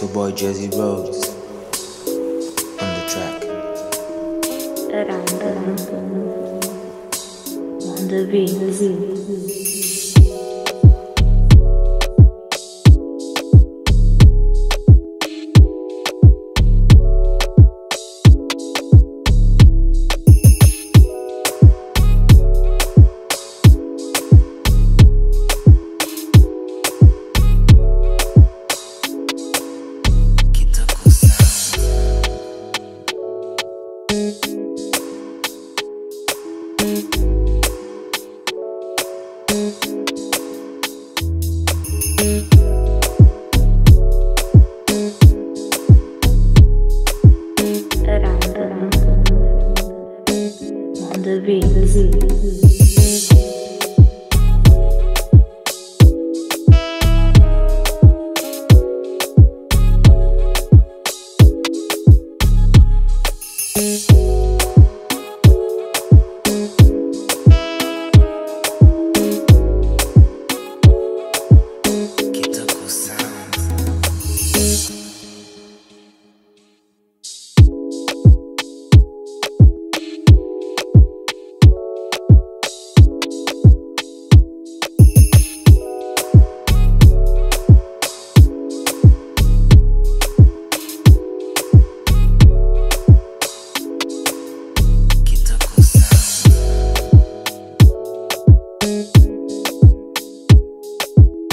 your boy Jazzy Rhodes on the track. on the beat. On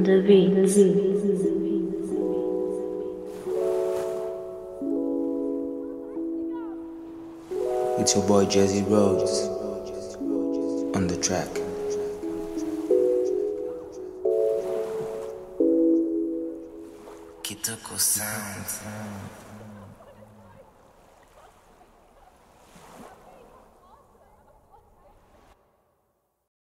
on the beat. It's your boy Jazzy Rhodes on the track. Kitoko Sound.